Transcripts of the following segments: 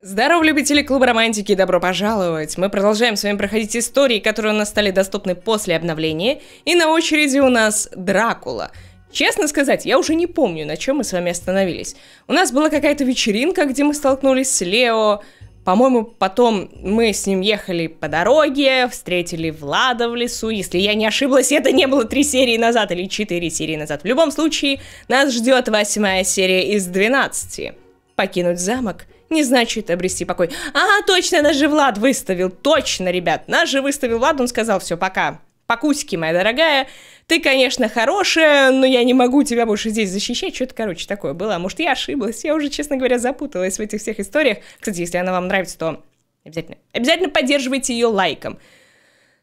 Здорово, любители клуба романтики, добро пожаловать! Мы продолжаем с вами проходить истории, которые у нас стали доступны после обновления, и на очереди у нас Дракула. Честно сказать, я уже не помню, на чем мы с вами остановились. У нас была какая-то вечеринка, где мы столкнулись с Лео, по-моему, потом мы с ним ехали по дороге, встретили Влада в лесу. Если я не ошиблась, это не было три серии назад или четыре серии назад. В любом случае, нас ждет восьмая серия из двенадцати. Покинуть замок — не значит обрести покой. А, точно, наш же Влад выставил. Точно, ребят, наш же выставил Влад, он сказал, все, пока. Покусики, моя дорогая, ты, конечно, хорошая, но я не могу тебя больше здесь защищать. Что-то, короче, такое было. А может, я ошиблась. Я уже, честно говоря, запуталась в этих всех историях. Кстати, если она вам нравится, то обязательно, обязательно поддерживайте ее лайком.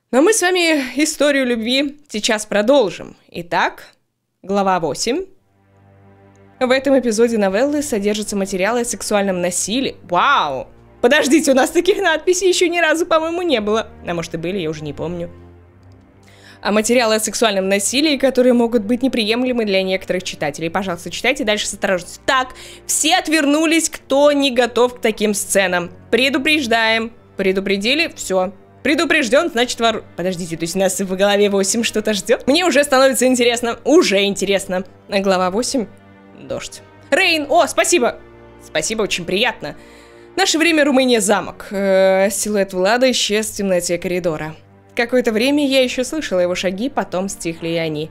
Но мы с вами историю любви сейчас продолжим. Итак, глава 8. В этом эпизоде новеллы содержатся материалы о сексуальном насилии. Вау! Подождите, у нас таких надписей еще ни разу, по-моему, не было. А может и были, я уже не помню. А материалы о сексуальном насилии, которые могут быть неприемлемы для некоторых читателей. Пожалуйста, читайте дальше с осторожностью. Так, все отвернулись, кто не готов к таким сценам. Предупреждаем. Предупредили? Все. Предупрежден, значит вор... Подождите, то есть нас в голове 8 что-то ждет? Мне уже становится интересно. Уже интересно. Глава 8 дождь. Рейн, о, спасибо! Спасибо, очень приятно. Наше время Румыния замок. Э, силуэт Влада исчез в темноте коридора. Какое-то время я еще слышала его шаги, потом стихли и они.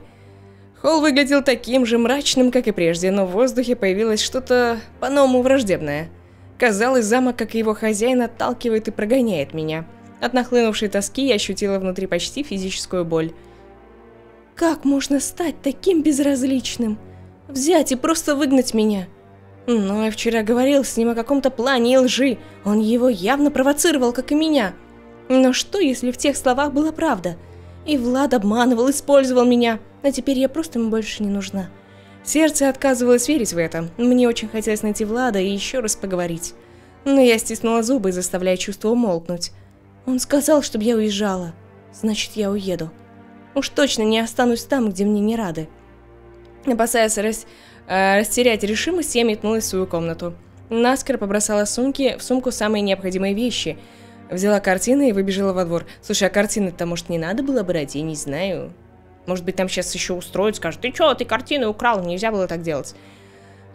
Холл выглядел таким же мрачным, как и прежде, но в воздухе появилось что-то по-новому враждебное. Казалось, замок, как и его хозяин, отталкивает и прогоняет меня. От нахлынувшей тоски я ощутила внутри почти физическую боль. Как можно стать таким безразличным? Взять и просто выгнать меня. Но я вчера говорил с ним о каком-то плане и лжи. Он его явно провоцировал, как и меня. Но что, если в тех словах была правда? И Влад обманывал, использовал меня, а теперь я просто ему больше не нужна. Сердце отказывалось верить в это. Мне очень хотелось найти Влада и еще раз поговорить. Но я стиснула зубы, заставляя чувство умолкнуть. Он сказал, чтобы я уезжала. Значит, я уеду. Уж точно не останусь там, где мне не рады. Опасаясь рас... э, растерять решимость, я метнулась в свою комнату. Наскоро побросала сумки в сумку самые необходимые вещи. Взяла картины и выбежала во двор. Слушай, а картины-то, может, не надо было брать? Я не знаю. Может быть, там сейчас еще устроят, скажут, ты что, ты картины украл? Нельзя было так делать.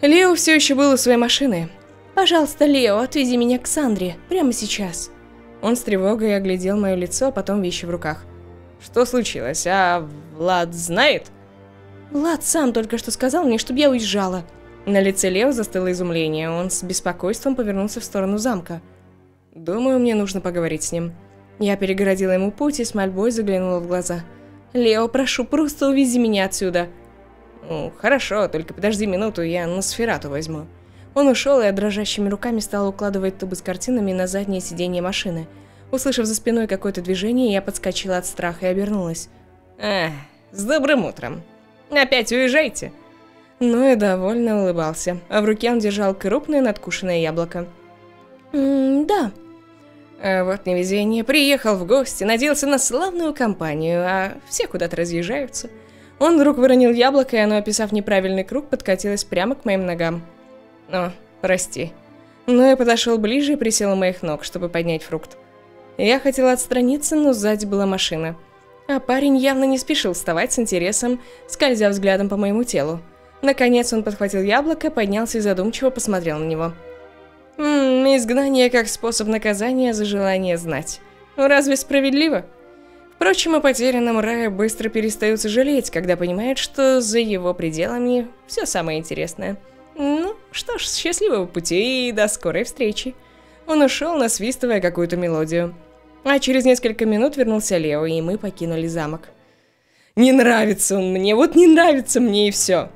Лео все еще был у своей машины. «Пожалуйста, Лео, отвези меня к Сандре. Прямо сейчас». Он с тревогой оглядел мое лицо, а потом вещи в руках. «Что случилось? А Влад знает?» Влад сам только что сказал мне, чтобы я уезжала. На лице Лео застыло изумление. Он с беспокойством повернулся в сторону замка. Думаю, мне нужно поговорить с ним. Я перегородила ему путь и с мольбой заглянула в глаза. «Лео, прошу, просто увези меня отсюда!» «Ну, хорошо, только подожди минуту, я Носферату возьму». Он ушел и дрожащими руками стал укладывать тубы с картинами на заднее сиденье машины. Услышав за спиной какое-то движение, я подскочила от страха и обернулась. «Эх, с добрым утром!» Опять уезжайте!» Ну и довольно улыбался, а в руке он держал крупное надкушенное яблоко. «М да». А вот невезение. Приехал в гости, надеялся на славную компанию, а все куда-то разъезжаются. Он вдруг выронил яблоко, и оно, описав неправильный круг, подкатилось прямо к моим ногам. О, прости. Но я подошел ближе и присел у моих ног, чтобы поднять фрукт. Я хотела отстраниться, но сзади была машина. А парень явно не спешил вставать с интересом, скользя взглядом по моему телу. Наконец он подхватил яблоко, поднялся и задумчиво посмотрел на него. Ммм, изгнание как способ наказания за желание знать. Ну разве справедливо? Впрочем, о потерянном рае быстро перестают сожалеть, когда понимают, что за его пределами все самое интересное. Ну, что ж, счастливого пути и до скорой встречи. Он ушел, насвистывая какую-то мелодию. А через несколько минут вернулся Лео, и мы покинули замок. Не нравится он мне, вот не нравится мне и все.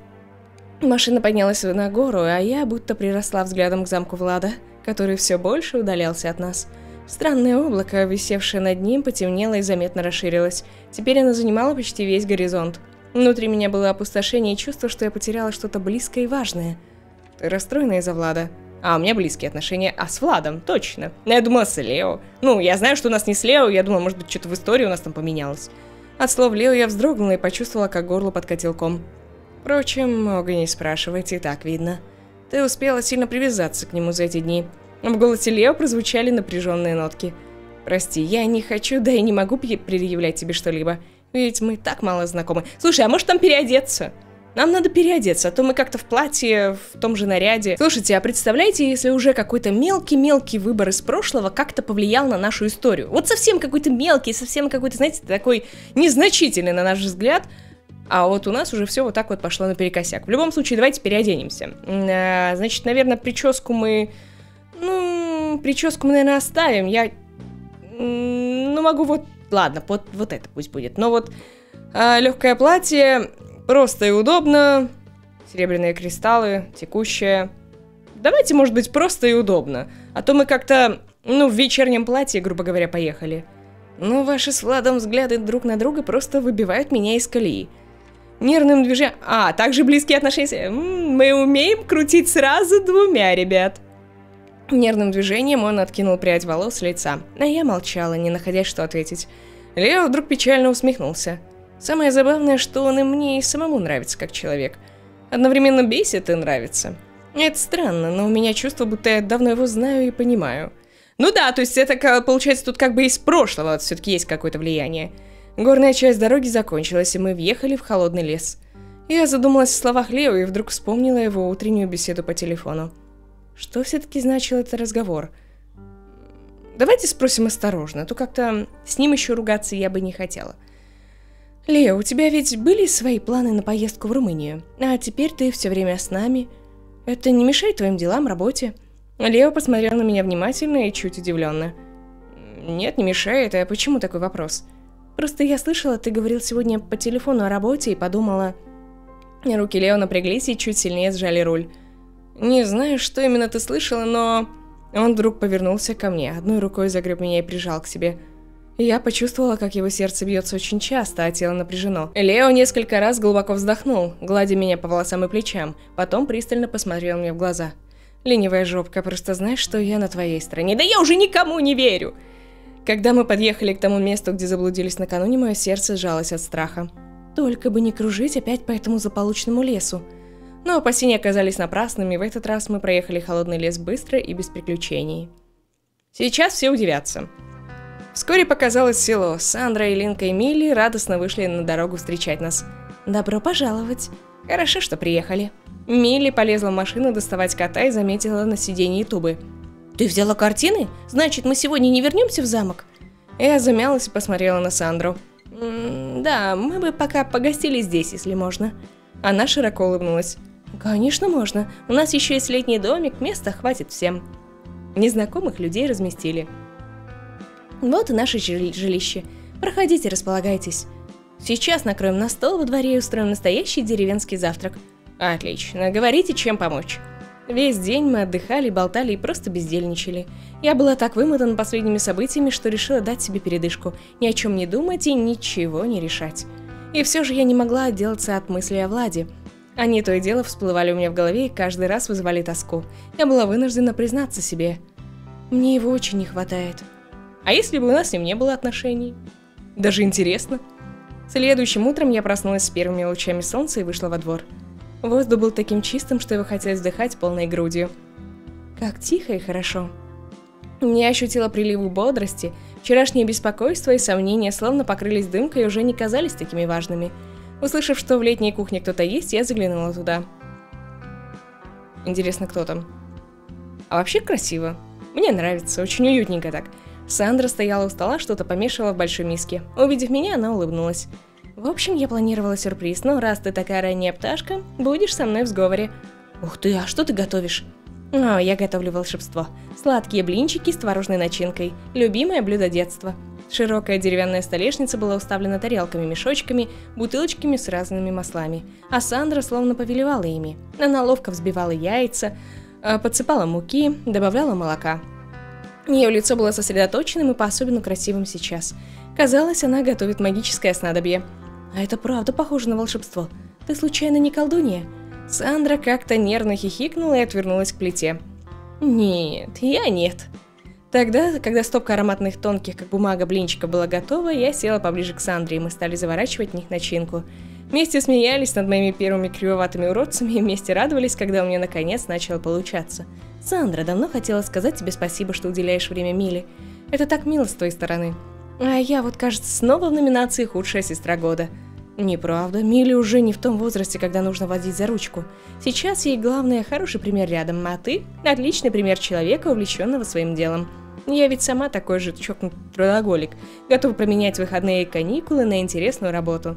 Машина поднялась на гору, а я будто приросла взглядом к замку Влада, который все больше удалялся от нас. Странное облако, висевшее над ним, потемнело и заметно расширилось. Теперь оно занимало почти весь горизонт. Внутри меня было опустошение и чувство, что я потеряла что-то близкое и важное. Ты расстроена из-за Влада? А у меня близкие отношения. А с Владом, точно. Я думала с Лео. Ну, я знаю, что у нас не с Лео. Я думала, может быть, что-то в истории у нас там поменялось. От слов Лео я вздрогнула и почувствовала, как горло подкатил ком. Впрочем, много не спрашивать, и так видно. Ты успела сильно привязаться к нему за эти дни. В голосе Лео прозвучали напряженные нотки. «Прости, я не хочу, да и не могу предъявлять тебе что-либо. Ведь мы так мало знакомы. Слушай, а может там переодеться?» Нам надо переодеться, а то мы как-то в платье, в том же наряде. Слушайте, а представляете, если уже какой-то мелкий-мелкий выбор из прошлого как-то повлиял на нашу историю? Вот совсем какой-то мелкий, совсем какой-то, знаете, такой незначительный на наш взгляд, а вот у нас уже все вот так вот пошло наперекосяк. В любом случае, давайте переоденемся. А, значит, наверное, прическу мы... Ну, прическу мы, наверное, оставим. Я... Ну, могу вот... Ладно, вот, вот это пусть будет. Но вот а, легкое платье Просто и удобно. Серебряные кристаллы, текущие. Давайте, может быть, просто и удобно. А то мы как-то, ну, в вечернем платье, грубо говоря, поехали. Но ваши с Владом взгляды друг на друга просто выбивают меня из колеи. Нервным движением... А, также близкие отношения. Мы умеем крутить сразу двумя, ребят. Нервным движением он откинул прядь волос с лица, а я молчала, не находя что ответить. Лео вдруг печально усмехнулся. Самое забавное, что он и мне и самому нравится как человек. Одновременно бесит и нравится. Это странно, но у меня чувство, будто я давно его знаю и понимаю. Ну да, то есть это, получается, тут как бы из прошлого все-таки есть какое-то влияние. Горная часть дороги закончилась, и мы въехали в холодный лес. Я задумалась о словах Лео и вдруг вспомнила его утреннюю беседу по телефону. Что все-таки значил этот разговор? Давайте спросим осторожно, а то как-то с ним еще ругаться я бы не хотела. Лео, у тебя ведь были свои планы на поездку в Румынию, а теперь ты все время с нами. Это не мешает твоим делам, работе?» Лео посмотрел на меня внимательно и чуть удивленно. «Нет, не мешает. А почему такой вопрос?» «Просто я слышала, ты говорил сегодня по телефону о работе и подумала...» Руки Лео напряглись и чуть сильнее сжали руль. «Не знаю, что именно ты слышала, но...» Он вдруг повернулся ко мне, одной рукой загреб меня и прижал к себе – я почувствовала, как его сердце бьется очень часто, а тело напряжено. Лео несколько раз глубоко вздохнул, гладя меня по волосам и плечам, потом пристально посмотрел мне в глаза. «Ленивая жопка, просто знаешь, что я на твоей стороне. Да я уже никому не верю!» Когда мы подъехали к тому месту, где заблудились накануне, мое сердце сжалось от страха. Только бы не кружить опять по этому заполучному лесу. Но опасения оказались напрасными, и в этот раз мы проехали холодный лес быстро и без приключений. Сейчас все удивятся. Вскоре показалось село. Сандра, Илинка и Милли радостно вышли на дорогу встречать нас. «Добро пожаловать!» «Хорошо, что приехали». Милли полезла в машину доставать кота и заметила на сиденье тубы. «Ты взяла картины? Значит, мы сегодня не вернемся в замок?» Я замялась и посмотрела на Сандру. «М «Да, мы бы пока погостили здесь, если можно». Она широко улыбнулась. «Конечно можно. У нас еще есть летний домик, места хватит всем». Незнакомых людей разместили. Вот и наше жилище. Проходите, располагайтесь. Сейчас накроем на стол во дворе и устроим настоящий деревенский завтрак. Отлично, говорите, чем помочь. Весь день мы отдыхали, болтали и просто бездельничали. Я была так вымотана последними событиями, что решила дать себе передышку, ни о чем не думать и ничего не решать. И все же я не могла отделаться от мысли о Владе. Они то и дело всплывали у меня в голове и каждый раз вызывали тоску. Я была вынуждена признаться себе. Мне его очень не хватает. А если бы у нас с ним не было отношений? Даже интересно. Следующим утром я проснулась с первыми лучами солнца и вышла во двор. Воздух был таким чистым, что его хотелось вдыхать полной грудью. Как тихо и хорошо. Я ощутила приливы бодрости, вчерашнее беспокойство и сомнения словно покрылись дымкой и уже не казались такими важными. Услышав, что в летней кухне кто-то есть, я заглянула туда. Интересно, кто там? А вообще красиво. Мне нравится, очень уютненько так. Сандра стояла у стола, что-то помешивала в большой миске. Увидев меня, она улыбнулась. В общем, я планировала сюрприз, но раз ты такая ранняя пташка, будешь со мной в сговоре. Ух ты, а что ты готовишь? О, я готовлю волшебство. Сладкие блинчики с творожной начинкой. Любимое блюдо детства. Широкая деревянная столешница была уставлена тарелками, мешочками, бутылочками с разными маслами. А Сандра словно повелевала ими. Она ловко взбивала яйца, а, подсыпала муки, добавляла молока. Ее лицо было сосредоточенным и по-особенно красивым сейчас. Казалось, она готовит магическое снадобье. А это правда похоже на волшебство. Ты случайно не колдунья? Сандра как-то нервно хихикнула и отвернулась к плите. Нет, я нет. Тогда, когда стопка ароматных тонких, как бумага, блинчика была готова, я села поближе к Сандре, и мы стали заворачивать в них начинку. Вместе смеялись над моими первыми кривоватыми уродцами и вместе радовались, когда у меня наконец начало получаться. Сандра, давно хотела сказать тебе спасибо, что уделяешь время Миле. Это так мило с твоей стороны. А я вот, кажется, снова в номинации «Худшая сестра года». Неправда, Милли уже не в том возрасте, когда нужно водить за ручку. Сейчас ей главное хороший пример рядом, а ты – отличный пример человека, увлеченного своим делом. Я ведь сама такой же чокнутый трудоголик, готова променять выходные каникулы на интересную работу.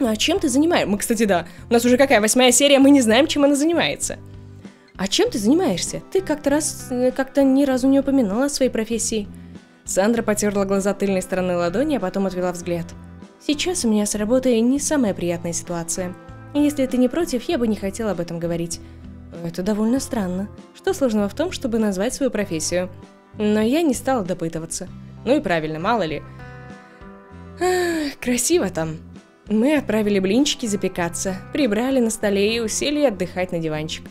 А чем ты занимаешься? Мы, кстати, да. У нас уже какая восьмая серия, мы не знаем, чем она занимается. А чем ты занимаешься? Ты как-то раз, э, как-то ни разу не упоминала о своей профессии. Сандра потерла глаза тыльной стороной ладони, а потом отвела взгляд. Сейчас у меня с работой не самая приятная ситуация. Если ты не против, я бы не хотела об этом говорить. Это довольно странно. Что сложного в том, чтобы назвать свою профессию? Но я не стала допытываться. Ну и правильно, мало ли. Ах, красиво там. Мы отправили блинчики запекаться, прибрали на столе и усели отдыхать на диванчик.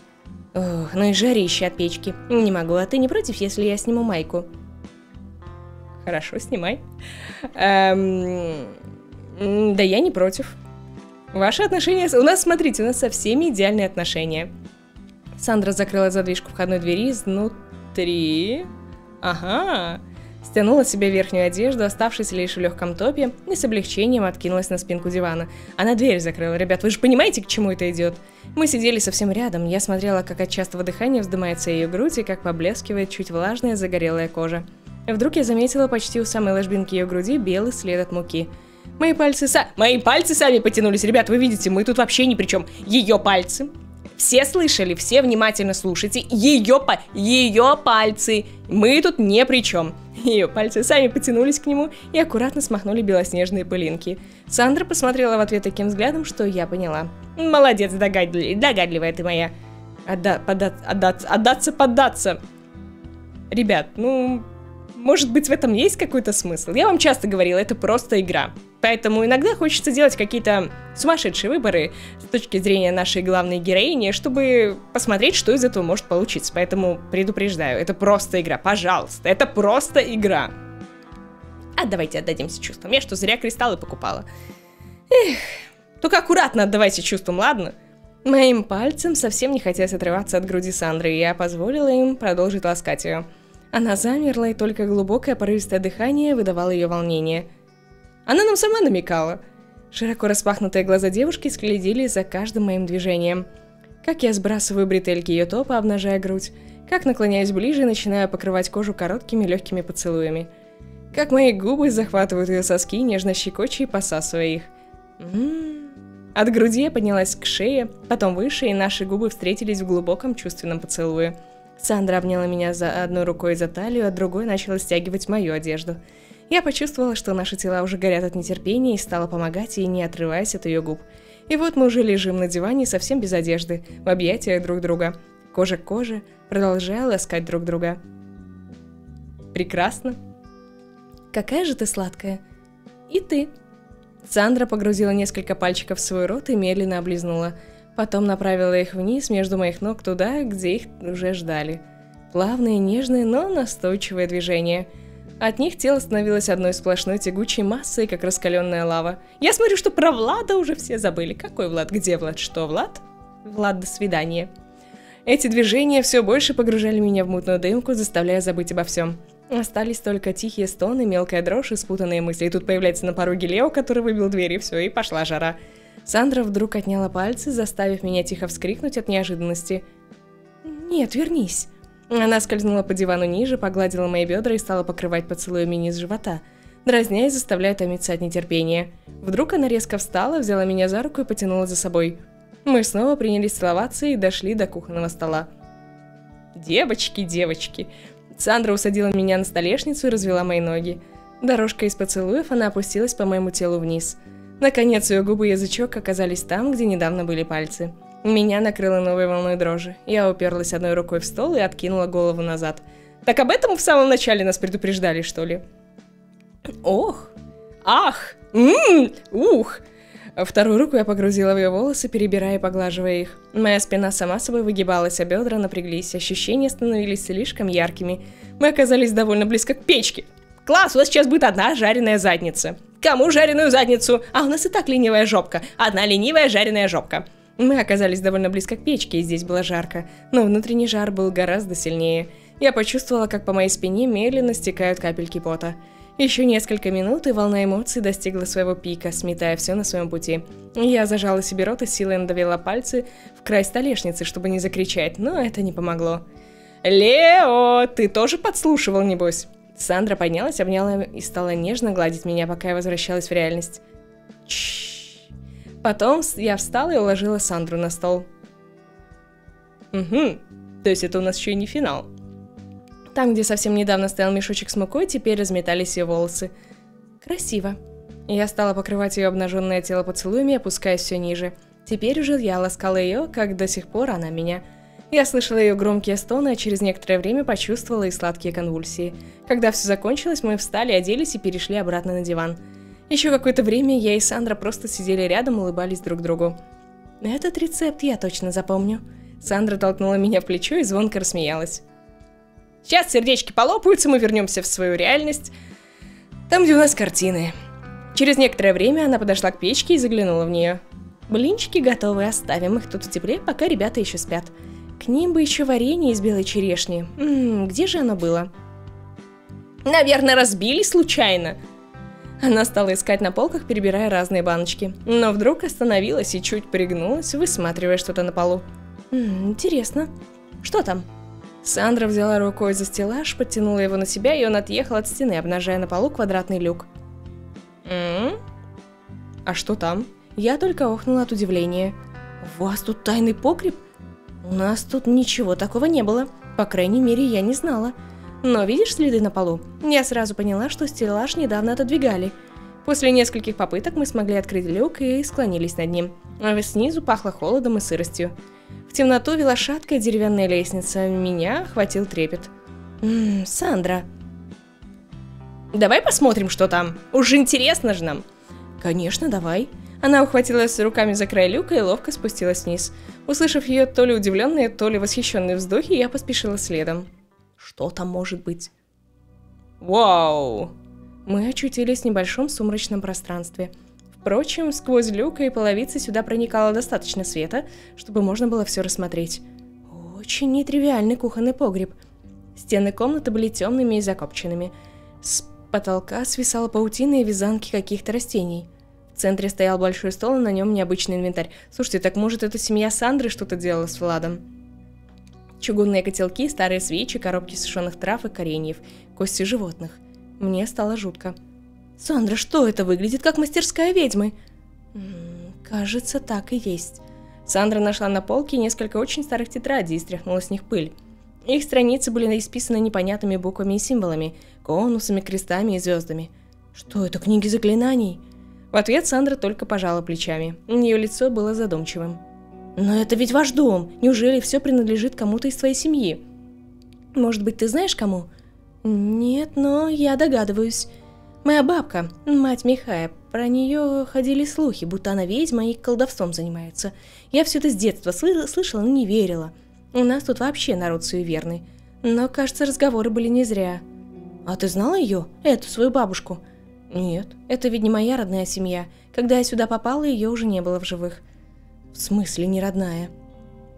Ох, ну и жарище от печки. Не могу, а ты не против, если я сниму майку? Хорошо, снимай. Эм, да я не против. Ваши отношения... У нас, смотрите, у нас со всеми идеальные отношения. Сандра закрыла задвижку входной двери изнутри. Ага. Стянула себе верхнюю одежду, оставшись лишь в легком топе, и с облегчением откинулась на спинку дивана. Она дверь закрыла. Ребят, вы же понимаете, к чему это идет? Мы сидели совсем рядом. Я смотрела, как от частого дыхания вздымается ее грудь и как поблескивает чуть влажная загорелая кожа. Вдруг я заметила почти у самой ложбинки ее груди белый след от муки – Мои пальцы са... Мои пальцы сами потянулись. Ребят, вы видите, мы тут вообще ни при чем. Ее пальцы. Все слышали, все внимательно слушайте. Ее па... Ее пальцы. Мы тут не при чем. Ее пальцы сами потянулись к нему и аккуратно смахнули белоснежные пылинки. Сандра посмотрела в ответ таким взглядом, что я поняла. Молодец, догадливая, догадливая ты моя. Отда... Подда... Отдаться... Отдаться, поддаться. Ребят, ну... Может быть, в этом есть какой-то смысл? Я вам часто говорила, это просто игра. Поэтому иногда хочется делать какие-то сумасшедшие выборы с точки зрения нашей главной героини, чтобы посмотреть, что из этого может получиться. Поэтому предупреждаю, это просто игра, пожалуйста, это просто игра. А давайте отдадимся чувствам. Я что, зря кристаллы покупала? Эх, только аккуратно отдавайте чувствам, ладно? Моим пальцем совсем не хотелось отрываться от груди Сандры, и я позволила им продолжить ласкать ее. Она замерла, и только глубокое порывистое дыхание выдавало ее волнение – она нам сама намекала. Широко распахнутые глаза девушки следили за каждым моим движением. Как я сбрасываю бретельки ее топа, обнажая грудь. Как наклоняюсь ближе и начинаю покрывать кожу короткими легкими поцелуями. Как мои губы захватывают ее соски, нежно щекоча и посасывая их. М-м-м. От груди я поднялась к шее, потом выше, и наши губы встретились в глубоком чувственном поцелуе. Сандра обняла меня за одной рукой за талию, а другой начала стягивать мою одежду. Я почувствовала, что наши тела уже горят от нетерпения и стала помогать ей, не отрываясь от ее губ. И вот мы уже лежим на диване совсем без одежды, в объятиях друг друга, кожа к коже, продолжая ласкать друг друга. Прекрасно. Какая же ты сладкая. И ты. Сандра погрузила несколько пальчиков в свой рот и медленно облизнула. Потом направила их вниз между моих ног туда, где их уже ждали. Плавные, нежные, но настойчивые движения – от них тело становилось одной сплошной тягучей массой, как раскаленная лава. Я смотрю, что про Влада уже все забыли. Какой Влад? Где Влад? Что, Влад? Влад, до свидания. Эти движения все больше погружали меня в мутную дымку, заставляя забыть обо всем. Остались только тихие стоны, мелкая дрожь и спутанные мысли. И тут появляется на пороге Лео, который выбил дверь, и все, и пошла жара. Сандра вдруг отняла пальцы, заставив меня тихо вскрикнуть от неожиданности. «Нет, вернись!» Она скользнула по дивану ниже, погладила мои бедра и стала покрывать поцелуями низ живота, дразня и заставляя томиться от нетерпения. Вдруг она резко встала, взяла меня за руку и потянула за собой. Мы снова принялись целоваться и дошли до кухонного стола. Девочки, девочки. Сандра усадила меня на столешницу и развела мои ноги. Дорожка из поцелуев, она опустилась по моему телу вниз. Наконец, ее губы и язычок оказались там, где недавно были пальцы. Меня накрыло новой волной дрожи. Я уперлась одной рукой в стол и откинула голову назад. Так об этом в самом начале нас предупреждали, что ли? Ох! Ах! Ммм! Ух! Вторую руку я погрузила в ее волосы, перебирая и поглаживая их. Моя спина сама собой выгибалась, а бедра напряглись. Ощущения становились слишком яркими. Мы оказались довольно близко к печке. Класс, у вас сейчас будет одна жареная задница. Кому жареную задницу? А у нас и так ленивая жопка. Одна ленивая жареная жопка. Мы оказались довольно близко к печке, и здесь было жарко, но внутренний жар был гораздо сильнее. Я почувствовала, как по моей спине медленно стекают капельки пота. Еще несколько минут, и волна эмоций достигла своего пика, сметая все на своем пути. Я зажала себе рот и силой надавила пальцы в край столешницы, чтобы не закричать, но это не помогло. «Лео, ты тоже подслушивал, небось?» Сандра поднялась, обняла и стала нежно гладить меня, пока я возвращалась в реальность. Чш. Потом я встала и уложила Сандру на стол. Угу, то есть это у нас еще и не финал. Там, где совсем недавно стоял мешочек с мукой, теперь разметались ее волосы. Красиво. Я стала покрывать ее обнаженное тело поцелуями, опускаясь все ниже. Теперь уже я ласкала ее, как до сих пор она меня. Я слышала ее громкие стоны, а через некоторое время почувствовала и сладкие конвульсии. Когда все закончилось, мы встали, оделись и перешли обратно на диван. Еще какое-то время я и Сандра просто сидели рядом, улыбались друг другу. Этот рецепт я точно запомню. Сандра толкнула меня в плечо и звонко рассмеялась. Сейчас сердечки полопаются, мы вернемся в свою реальность. Там, где у нас картины. Через некоторое время она подошла к печке и заглянула в нее. Блинчики готовы, оставим их тут в тепле, пока ребята еще спят. К ним бы еще варенье из белой черешни. Ммм, где же оно было? Наверное, разбили случайно. Она стала искать на полках, перебирая разные баночки. Но вдруг остановилась и чуть пригнулась, высматривая что-то на полу. М интересно. Что там? Сандра взяла рукой за стеллаж, подтянула его на себя, и он отъехал от стены, обнажая на полу квадратный люк. «М-м? А что там?» Я только охнула от удивления. «У вас тут тайный погреб? У нас тут ничего такого не было. По крайней мере, я не знала. Но видишь следы на полу? Я сразу поняла, что стеллаж недавно отодвигали. После нескольких попыток мы смогли открыть люк и склонились над ним. А снизу пахло холодом и сыростью. В темноту вела шаткая деревянная лестница. Меня охватил трепет. Ммм, Сандра. Давай посмотрим, что там. Уж интересно же нам. Конечно, давай. Она ухватилась руками за край люка и ловко спустилась вниз. Услышав ее то ли удивленные, то ли восхищенные вздохи, я поспешила следом. Что там может быть? Вау! Мы очутились в небольшом сумрачном пространстве – Впрочем, сквозь люк и половицы сюда проникало достаточно света, чтобы можно было все рассмотреть. Очень нетривиальный кухонный погреб. Стены комнаты были темными и закопченными. С потолка свисала паутина и вязанки каких-то растений. В центре стоял большой стол, и на нем необычный инвентарь. Слушайте, так может эта семья Сандры что-то делала с Владом? Чугунные котелки, старые свечи, коробки сушеных трав и кореньев, кости животных. Мне стало жутко. «Сандра, что это? Выглядит как мастерская ведьмы!» «Кажется, так и есть». Сандра нашла на полке несколько очень старых тетрадей и стряхнула с них пыль. Их страницы были исписаны непонятными буквами и символами, конусами, крестами и звездами. «Что это, книги заклинаний?» В ответ Сандра только пожала плечами. Ее лицо было задумчивым. «Но это ведь ваш дом! Неужели все принадлежит кому-то из твоей семьи?» «Может быть, ты знаешь кому?» «Нет, но я догадываюсь. Моя бабка, мать Михая, про нее ходили слухи, будто она ведьма и колдовством занимается. Я все это с детства слышала, но не верила. У нас тут вообще народ суеверный. Но, кажется, разговоры были не зря. А ты знала ее, эту свою бабушку? Нет, это ведь не моя родная семья. Когда я сюда попала, ее уже не было в живых. В смысле не родная?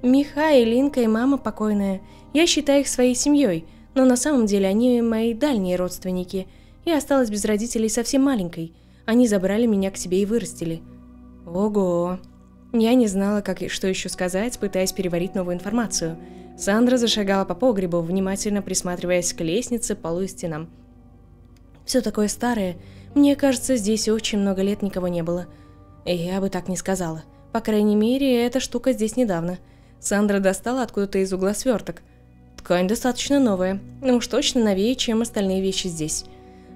Михай, Линка и мама покойная. Я считаю их своей семьей, но на самом деле они мои дальние родственники – я осталась без родителей совсем маленькой. Они забрали меня к себе и вырастили. Ого! Я не знала, как и что еще сказать, пытаясь переварить новую информацию. Сандра зашагала по погребу, внимательно присматриваясь к лестнице, полу и стенам. Все такое старое. Мне кажется, здесь очень много лет никого не было. Я бы так не сказала. По крайней мере, эта штука здесь недавно. Сандра достала откуда-то из угла сверток. Ткань достаточно новая, но уж точно новее, чем остальные вещи здесь.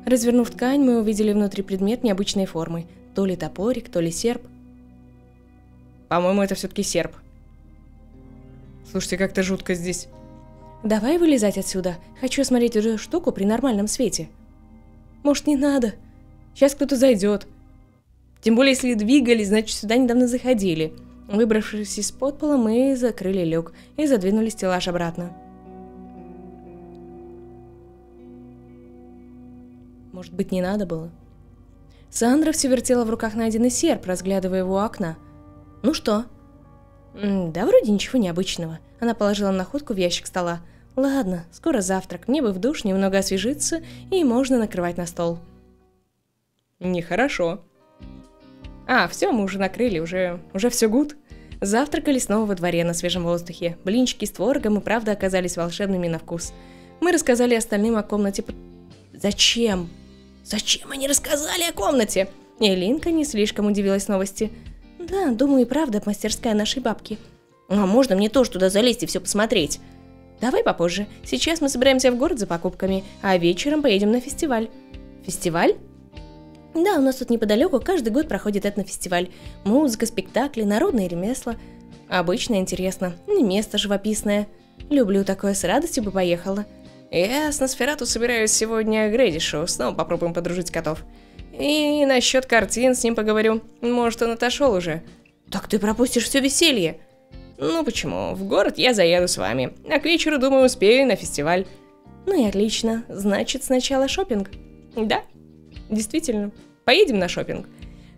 Развернув ткань, мы увидели внутри предмет необычной формы. То ли топорик, то ли серп. По-моему, это все-таки серп. Слушайте, как-то жутко здесь. Давай вылезать отсюда. Хочу осмотреть эту штуку при нормальном свете. Может, не надо? Сейчас кто-то зайдет. Тем более, если двигались, значит, сюда недавно заходили. Выбравшись из подпола, мы закрыли люк и задвинули стеллаж обратно. Может быть, не надо было? Сандра все вертела в руках найденный серп, разглядывая его у окна. «Ну что?» «Да вроде ничего необычного». Она положила находку в ящик стола. «Ладно, скоро завтрак, мне бы в душ немного освежиться, и можно накрывать на стол». «Нехорошо». «А, все, мы уже накрыли, уже, уже все гуд». Завтракали снова во дворе на свежем воздухе. Блинчики с творогом и правда оказались волшебными на вкус. Мы рассказали остальным о комнате... Зачем? Зачем они рассказали о комнате? И Линка не слишком удивилась новости. Да, думаю, и правда мастерская нашей бабки. А можно мне тоже туда залезть и все посмотреть? Давай попозже. Сейчас мы собираемся в город за покупками, а вечером поедем на фестиваль. Фестиваль? Да, у нас тут неподалеку каждый год проходит этнофестиваль. Музыка, спектакли, народные ремесла. Обычно интересно. И место живописное. Люблю такое, с радостью бы поехала. Я с Носферату собираюсь сегодня к снова попробуем подружить котов. И насчет картин с ним поговорю. Может, он отошел уже. Так ты пропустишь все веселье. Ну почему? В город я заеду с вами. А к вечеру, думаю, успею на фестиваль. Ну и отлично. Значит, сначала шопинг. Да, действительно. Поедем на шопинг.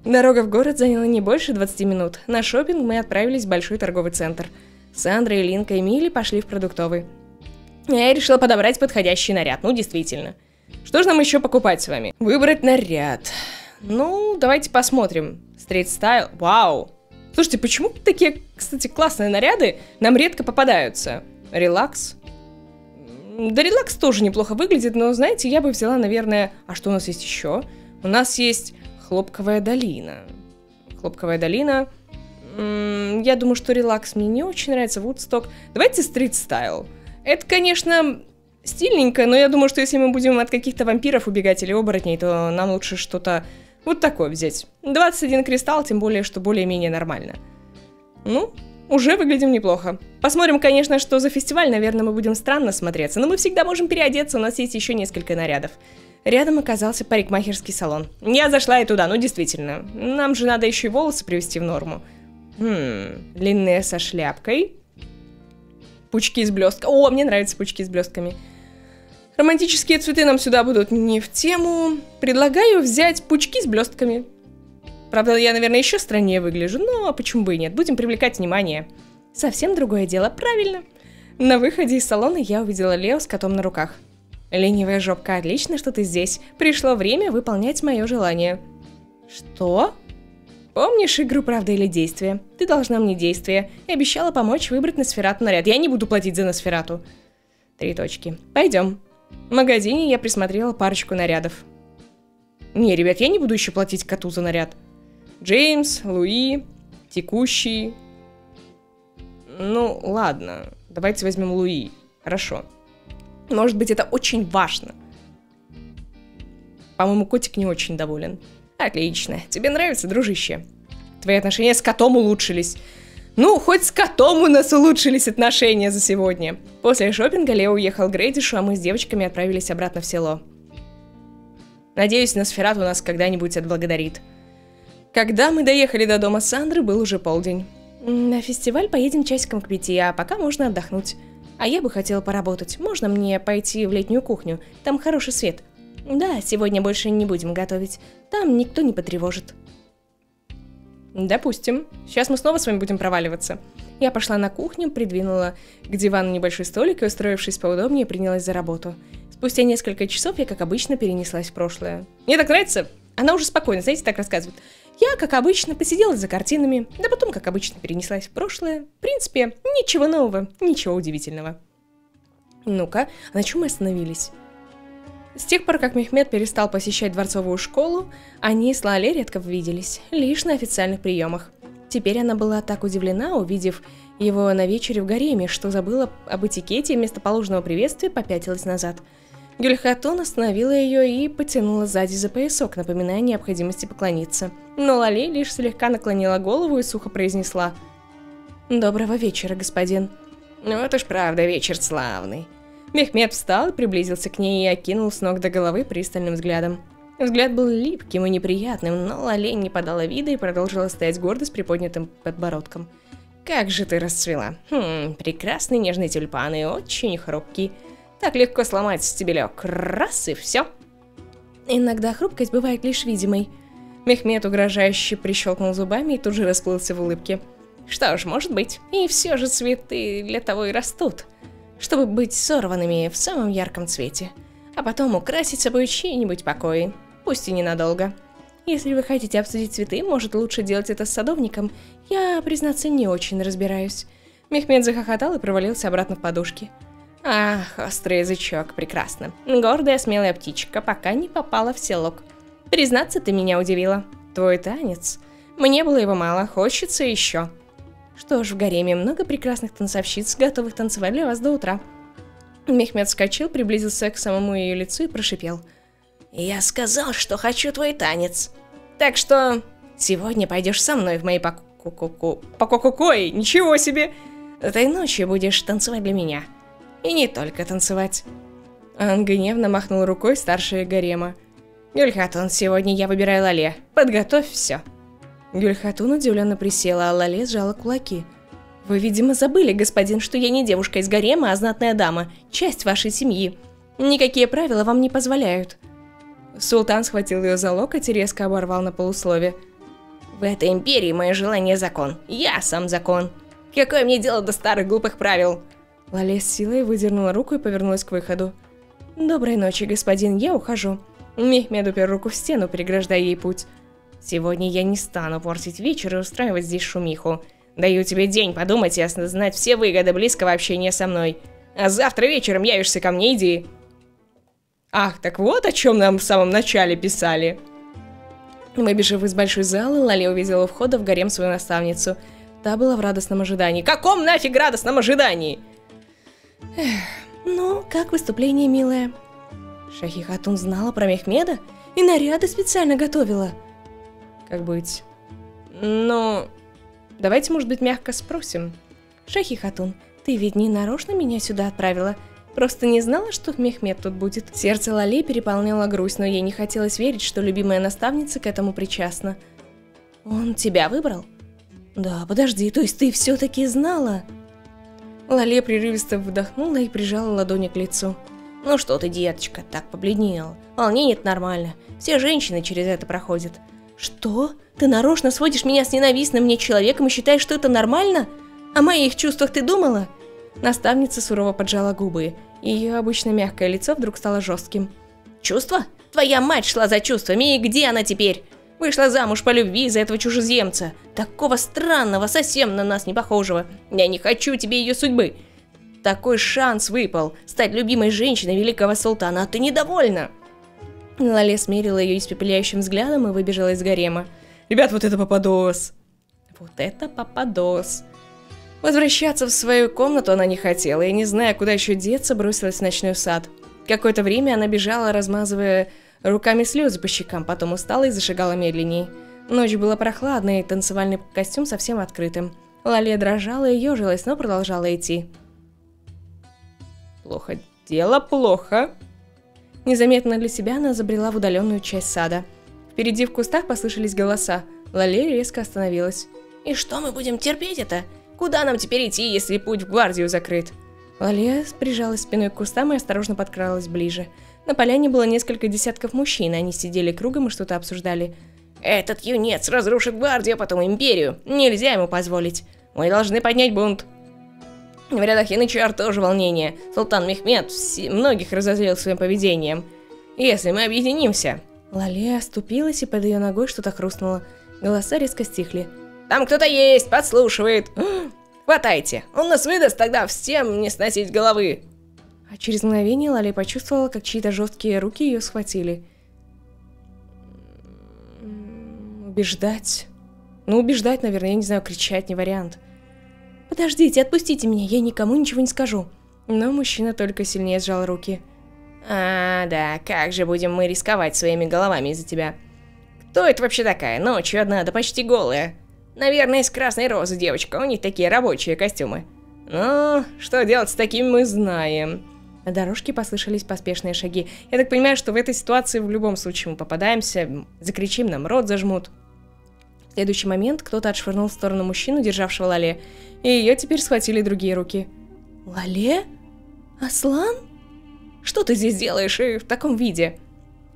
Дорога в город заняла не больше 20 минут. На шопинг мы отправились в большой торговый центр. Сандра, Линка и Мили пошли в продуктовый. Я решила подобрать подходящий наряд, ну действительно. Что же нам еще покупать с вами? Выбрать наряд. Ну, давайте посмотрим. Стрит стайл. Вау. Слушайте, почему такие, кстати, классные наряды нам редко попадаются? Релакс. Да, релакс тоже неплохо выглядит, но, знаете, я бы взяла, наверное... А что у нас есть еще? У нас есть хлопковая долина. Хлопковая долина. я думаю, что релакс мне не очень нравится. Вудсток. Давайте стрит стайл. Это, конечно, стильненько, но я думаю, что если мы будем от каких-то вампиров убегать или оборотней, то нам лучше что-то вот такое взять. 21 кристалл, тем более, что более-менее нормально. Ну, уже выглядим неплохо. Посмотрим, конечно, что за фестиваль, наверное, мы будем странно смотреться, но мы всегда можем переодеться, у нас есть еще несколько нарядов. Рядом оказался парикмахерский салон. Я зашла и туда, ну действительно. Нам же надо еще и волосы привести в норму. Хм, длинные со шляпкой. Пучки с блестками. О, мне нравятся пучки с блестками. Романтические цветы нам сюда будут не в тему. Предлагаю взять пучки с блестками. Правда, я, наверное, еще страннее выгляжу, но почему бы и нет. Будем привлекать внимание. Совсем другое дело, правильно. На выходе из салона я увидела Лео с котом на руках. Ленивая жопка, отлично, что ты здесь. Пришло время выполнять мое желание. Что? Помнишь игру «Правда или действие»? Ты должна мне действие и обещала помочь выбрать Носферату наряд. Я не буду платить за Носферату. Три точки. Пойдем. В магазине я присмотрела парочку нарядов. Не, ребят, я не буду еще платить коту за наряд. Джеймс, Луи, текущий. Ну, ладно. Давайте возьмем Луи. Хорошо. Может быть, это очень важно. По-моему, котик не очень доволен. Отлично. Тебе нравится, дружище? Твои отношения с котом улучшились. Ну, хоть с котом у нас улучшились отношения за сегодня. После шопинга Лео уехал к Грейдишу, а мы с девочками отправились обратно в село. Надеюсь, Носферат у нас когда-нибудь отблагодарит. Когда мы доехали до дома Сандры, был уже полдень. На фестиваль поедем часиком к пяти, а пока можно отдохнуть. А я бы хотела поработать. Можно мне пойти в летнюю кухню? Там хороший свет. Да, сегодня больше не будем готовить. Там никто не потревожит. Допустим. Сейчас мы снова с вами будем проваливаться. Я пошла на кухню, придвинула к дивану небольшой столик и, устроившись поудобнее, принялась за работу. Спустя несколько часов я, как обычно, перенеслась в прошлое. Мне так нравится. Она уже спокойно, знаете, так рассказывает. Я, как обычно, посидела за картинами, да потом, как обычно, перенеслась в прошлое. В принципе, ничего нового, ничего удивительного. Ну-ка, а на чем мы остановились? С тех пор, как Мехмед перестал посещать дворцовую школу, они с Лали редко виделись, лишь на официальных приемах. Теперь она была так удивлена, увидев его на вечере в гареме, что забыла об этикете и вместо положенного приветствия попятилась назад. Гюльхатон остановила ее и потянула сзади за поясок, напоминая о необходимости поклониться. Но Лали лишь слегка наклонила голову и сухо произнесла «Доброго вечера, господин». «Ну, это ж правда вечер славный», Мехмед встал, приблизился к ней и окинул с ног до головы пристальным взглядом. Взгляд был липким и неприятным, но олень не подала вида и продолжила стоять гордо с приподнятым подбородком. «Как же ты расцвела! Хм, прекрасный нежный тюльпан и очень хрупкий. Так легко сломать стебелек. Раз и все!» «Иногда хрупкость бывает лишь видимой». Мехмед угрожающе прищелкнул зубами и тут же расплылся в улыбке. Что ж, может быть. И все же цветы для того и растут. Чтобы быть сорванными в самом ярком цвете. А потом украсить собой чьи-нибудь покои. Пусть и ненадолго. Если вы хотите обсудить цветы, может лучше делать это с садовником. Я, признаться, не очень разбираюсь. Мехмед захохотал и провалился обратно в подушки. Ах, острый язычок, прекрасно. Гордая, смелая птичка, пока не попала в селок. Признаться, ты меня удивила. Твой танец. Мне было его мало, хочется еще. Что ж, в гареме много прекрасных танцовщиц, готовых танцевать для вас до утра. Мехмед вскочил, приблизился к самому ее лицу и прошипел. «Я сказал, что хочу твой танец. Так что сегодня пойдешь со мной в мои поку-ку-ку... Поку-ку-кой, ничего себе! Этой ночью будешь танцевать для меня. И не только танцевать». Он гневно махнул рукой старшая гарема. «Гюльхатун, сегодня я выбираю Лале. Подготовь все». Гюльхатун удивленно присела, а Лале сжала кулаки. «Вы, видимо, забыли, господин, что я не девушка из гарема, а знатная дама, часть вашей семьи. Никакие правила вам не позволяют». Султан схватил ее за локоть и резко оборвал на полуслове. «В этой империи мое желание закон. Я сам закон. Какое мне дело до старых глупых правил?» Лале с силой выдернула руку и повернулась к выходу. «Доброй ночи, господин, я ухожу». Мехмед упер руку в стену, преграждая ей путь. «Сегодня я не стану портить вечер и устраивать здесь шумиху. Даю тебе день подумать и осознать все выгоды близкого общения со мной. А завтра вечером явишься ко мне, иди». Ах, так вот о чем нам в самом начале писали. Выбежав из большой залы, Лали увидела у входа в гарем свою наставницу. Та была в радостном ожидании. Каком нафиг радостном ожидании? Эх, ну, как выступление, милая? Шахи Хатун знала про Мехмеда и наряды специально готовила. Как быть? Ну, давайте, может быть, мягко спросим. Шахи Хатун, ты ведь не нарочно меня сюда отправила? Просто не знала, что Мехмед тут будет. Сердце Лали переполняло грусть, но ей не хотелось верить, что любимая наставница к этому причастна. Он тебя выбрал? Да, подожди, то есть ты все-таки знала? Лале прерывисто вдохнула и прижала ладони к лицу. «Ну что ты, деточка, так побледнел. Волнение это нормально. Все женщины через это проходят». «Что? Ты нарочно сводишь меня с ненавистным мне человеком и считаешь, что это нормально? О моих чувствах ты думала?» Наставница сурово поджала губы, ее обычно мягкое лицо вдруг стало жестким. «Чувства? Твоя мать шла за чувствами, и где она теперь? Вышла замуж по любви за этого чужеземца, такого странного, совсем на нас не похожего. Я не хочу тебе ее судьбы. Такой шанс выпал стать любимой женщиной великого султана, а ты недовольна!» Лале смерила ее испепеляющим взглядом и выбежала из гарема. «Ребят, вот это попадос!» Вот это попадос! Возвращаться в свою комнату она не хотела, и не зная, куда еще деться, бросилась в ночной сад. Какое-то время она бежала, размазывая руками слезы по щекам, потом устала и зашагала медленней. Ночь была прохладной, и танцевальный костюм совсем открытым. Лале дрожала и ежилась, но продолжала идти. Плохо. Дело плохо. Незаметно для себя она забрела в удаленную часть сада. Впереди в кустах послышались голоса. Лале резко остановилась. «И что мы будем терпеть это? Куда нам теперь идти, если путь в гвардию закрыт?» Лале прижалась спиной к кустам и осторожно подкралась ближе. На поляне было несколько десятков мужчин, они сидели кругом и что-то обсуждали. «Этот юнец разрушит гвардию, а потом империю. Нельзя ему позволить. Мы должны поднять бунт. В рядах Янычар тоже волнение. Султан Мехмед многих разозлил своим поведением. Если мы объединимся... Лале оступилась, и под ее ногой что-то хрустнуло. Голоса резко стихли. «Там кто-то есть, подслушивает!» «Хватайте! Он нас выдаст, тогда всем не сносить головы!» А через мгновение Лали почувствовала, как чьи-то жесткие руки ее схватили. Убеждать? Ну, убеждать, наверное, я не знаю, кричать не вариант. «Подождите, отпустите меня, я никому ничего не скажу». Но мужчина только сильнее сжал руки. «А, да, как же будем мы рисковать своими головами из-за тебя? Кто это вообще такая? Ночью одна, да почти голая. Наверное, из красной розы девочка, у них такие рабочие костюмы. Ну, что делать с такими мы знаем». На дорожке послышались поспешные шаги. Я так понимаю, что в этой ситуации в любом случае мы попадаемся, закричим, нам рот зажмут. В следующий момент кто-то отшвырнул в сторону мужчину, державшего Лале, и ее теперь схватили другие руки. «Лале? Аслан? Что ты здесь делаешь и в таком виде?»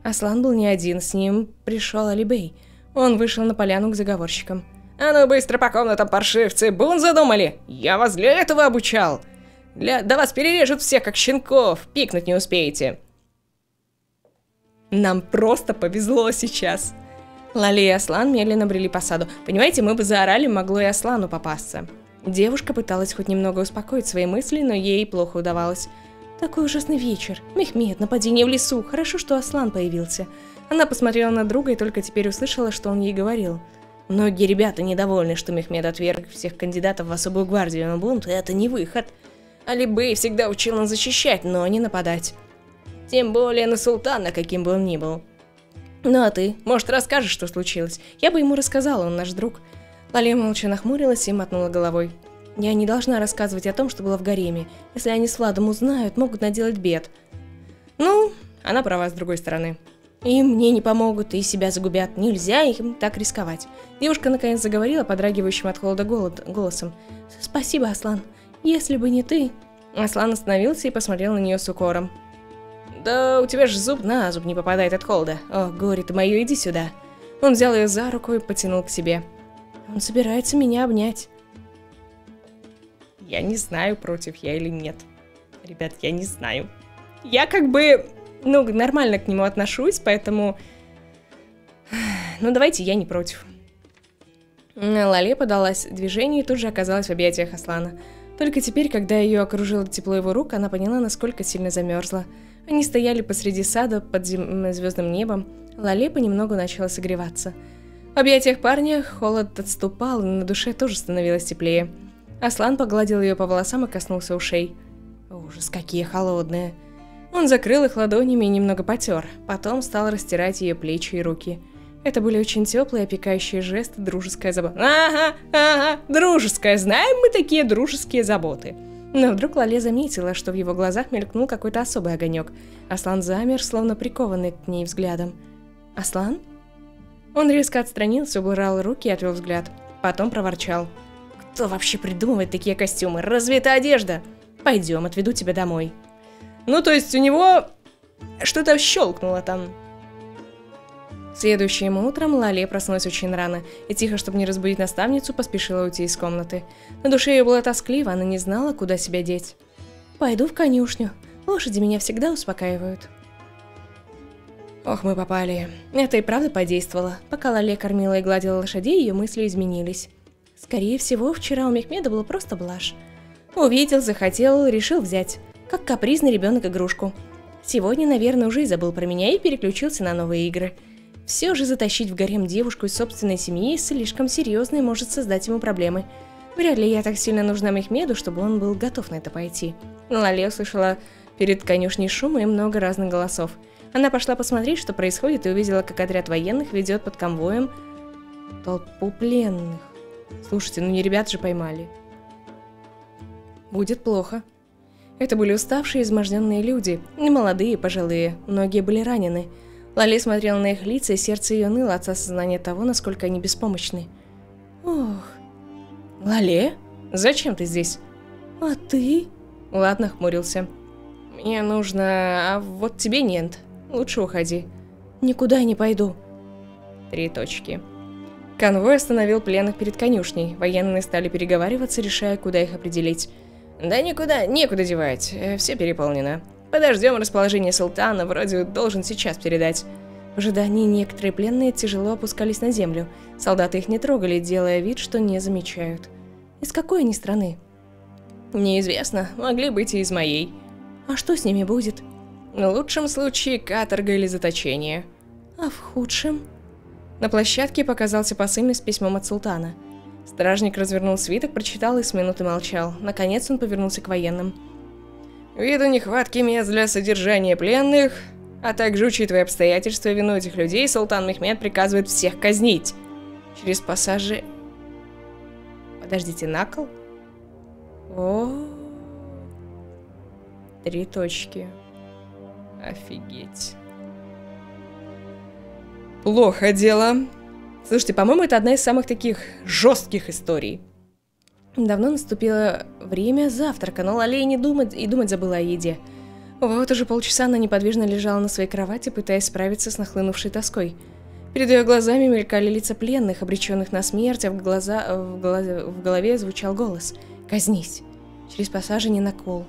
Аслан был не один, с ним пришел Алибей. Он вышел на поляну к заговорщикам. «А ну быстро по комнатам, паршивцы! Бун задумали! Я вас для этого обучал! Для... Да вас перережут всех, как щенков! Пикнуть не успеете!» Нам просто повезло сейчас. Лали и Аслан медленно брели по саду. Понимаете, мы бы заорали, могло и Аслану попасться. Девушка пыталась хоть немного успокоить свои мысли, но ей плохо удавалось. Такой ужасный вечер. Мехмед, нападение в лесу. Хорошо, что Аслан появился. Она посмотрела на друга и только теперь услышала, что он ей говорил. Многие ребята недовольны, что Мехмед отверг всех кандидатов в особую гвардию, но бунт – это не выход. Али Бэй всегда учил нас защищать, но не нападать. Тем более на султана, каким бы он ни был. Ну а ты, может, расскажешь, что случилось? Я бы ему рассказала, он наш друг. Лали молча нахмурилась и мотнула головой. Я не должна рассказывать о том, что было в гареме. Если они с Владом узнают, могут наделать бед. Ну, она права с другой стороны. И мне не помогут, и себя загубят. Нельзя им так рисковать. Девушка наконец заговорила подрагивающим от холода голод, голосом. «Спасибо, Аслан. Если бы не ты...» Аслан остановился и посмотрел на нее с укором. «Да у тебя же зуб на зуб не попадает от холода. О, горе ты мое, иди сюда». Он взял ее за руку и потянул к себе. Он собирается меня обнять. Я не знаю, против я или нет. Ребят, я не знаю. Я как бы, ну, нормально к нему отношусь, поэтому... Ну, давайте, я не против. Лале подалась движению и тут же оказалась в объятиях Аслана. Только теперь, когда ее окружило тепло его рук, она поняла, насколько сильно замерзла. Они стояли посреди сада под зем... звездным небом. Лале понемногу начала согреваться. В объятиях парня холод отступал, и на душе тоже становилось теплее. Аслан погладил ее по волосам и коснулся ушей. Ужас, какие холодные. Он закрыл их ладонями и немного потер, потом стал растирать ее плечи и руки. Это были очень теплые, опекающие жесты, дружеская забота. Ага, ага, дружеская, знаем мы такие дружеские заботы. Но вдруг Лале заметила, что в его глазах мелькнул какой-то особый огонек. Аслан замер, словно прикованный к ней взглядом. «Аслан?» Он резко отстранился, убрал руки и отвел взгляд. Потом проворчал. «Кто вообще придумывает такие костюмы? Разве это одежда? Пойдем, отведу тебя домой». Ну, то есть у него что-то щелкнуло там. Следующим утром Лале проснулась очень рано и тихо, чтобы не разбудить наставницу, поспешила уйти из комнаты. На душе ее было тоскливо, она не знала, куда себя деть. «Пойду в конюшню. Лошади меня всегда успокаивают». Ох, мы попали. Это и правда подействовало. Пока Лале кормила и гладила лошадей, ее мысли изменились. Скорее всего, вчера у Мехмеда было просто блажь. Увидел, захотел, решил взять. Как капризный ребенок игрушку. Сегодня, наверное, уже и забыл про меня и переключился на новые игры. Все же затащить в гарем девушку из собственной семьи слишком серьезно и может создать ему проблемы. Вряд ли я так сильно нужна Мехмеду, чтобы он был готов на это пойти. Лале услышала перед конюшней шум и много разных голосов. Она пошла посмотреть, что происходит, и увидела, как отряд военных ведет под конвоем толпу пленных. Слушайте, ну не ребят же поймали. Будет плохо. Это были уставшие, изможденные люди, не молодые, пожилые, многие были ранены. Лали смотрела на их лица, и сердце ее ныло от осознания того, насколько они беспомощны. Ох. Лале? Зачем ты здесь? А ты? Ладно, хмурился. Мне нужно... А вот тебе нет. Лучше уходи. Никуда не пойду. Три точки. Конвой остановил пленных перед конюшней. Военные стали переговариваться, решая, куда их определить. Да никуда, некуда девать. Э, Все переполнено. Подождем расположение султана, вроде должен сейчас передать. В ожидании некоторые пленные тяжело опускались на землю. Солдаты их не трогали, делая вид, что не замечают. Из какой они страны? Неизвестно, могли быть и из моей. А что с ними будет? В лучшем случае каторга или заточение. А в худшем? На площадке показался посыльный с письмом от султана. Стражник развернул свиток, прочитал и с минуты молчал. Наконец он повернулся к военным. Ввиду нехватки мест для содержания пленных, а также учитывая обстоятельства вину этих людей, султан Мехмед приказывает всех казнить. Через пассажи... Подождите, накол? О, Три точки. Офигеть. Плохо дело. Слушайте, по-моему, это одна из самых таких жестких историй. Давно наступило время завтрака, но Лалей не думать и думать забыла о еде. Вот уже полчаса она неподвижно лежала на своей кровати, пытаясь справиться с нахлынувшей тоской. Перед ее глазами мелькали лица пленных, обреченных на смерть, а в, глаза, в, голове, в голове звучал голос «Казнись!» через посажение на кол.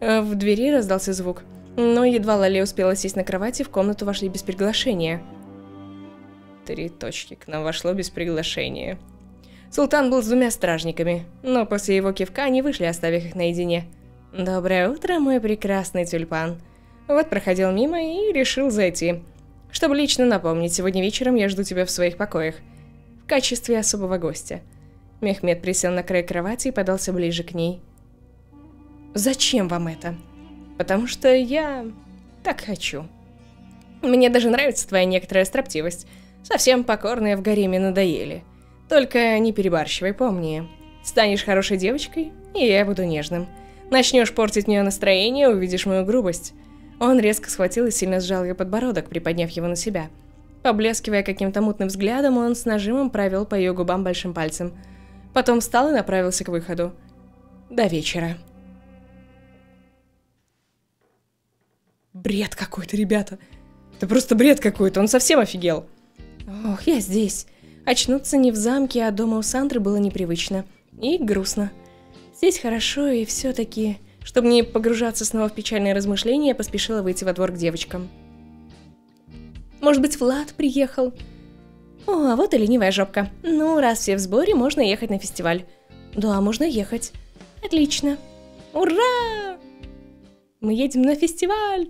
Э, в двери раздался звук, но едва Лали успела сесть на кровати, в комнату вошли без приглашения. Три точки, к нам вошло без приглашения. Султан был с двумя стражниками, но после его кивка они вышли, оставив их наедине. «Доброе утро, мой прекрасный тюльпан!» Вот проходил мимо и решил зайти. Чтобы лично напомнить, сегодня вечером я жду тебя в своих покоях. В качестве особого гостя. Мехмед присел на край кровати и подался ближе к ней. «Зачем вам это?» «Потому что я... так хочу. Мне даже нравится твоя некоторая строптивость. Совсем покорные в гареме надоели. Только не перебарщивай, помни. Станешь хорошей девочкой, и я буду нежным. Начнешь портить мне настроение, увидишь мою грубость. Он резко схватил и сильно сжал ее подбородок, приподняв его на себя. Поблескивая каким-то мутным взглядом, он с нажимом провел по ее губам большим пальцем. Потом встал и направился к выходу. До вечера. Бред какой-то, ребята. Это просто бред какой-то, он совсем офигел. Ох, я здесь. Очнуться не в замке, а дома у Сандры было непривычно. И грустно. Здесь хорошо, и все-таки... Чтобы не погружаться снова в печальные размышления, я поспешила выйти во двор к девочкам. Может быть, Влад приехал? О, а вот и ленивая жопка. Ну, раз все в сборе, можно ехать на фестиваль. Да, можно ехать. Отлично. Ура! Мы едем на фестиваль!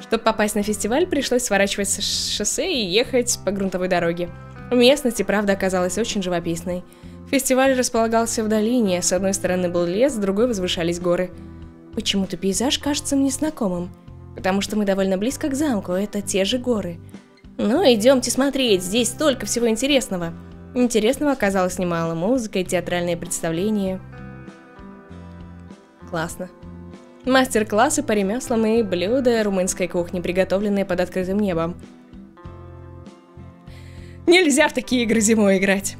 Чтобы попасть на фестиваль, пришлось сворачивать с шоссе и ехать по грунтовой дороге. Местность и правда оказалась очень живописной. Фестиваль располагался в долине, с одной стороны был лес, с другой возвышались горы. Почему-то пейзаж кажется мне знакомым, потому что мы довольно близко к замку, это те же горы. Ну, идемте смотреть, здесь столько всего интересного. Интересного оказалось немало, музыка и театральные представления. Классно. Мастер-классы по ремеслам и блюда румынской кухни, приготовленные под открытым небом. Нельзя в такие игры зимой играть.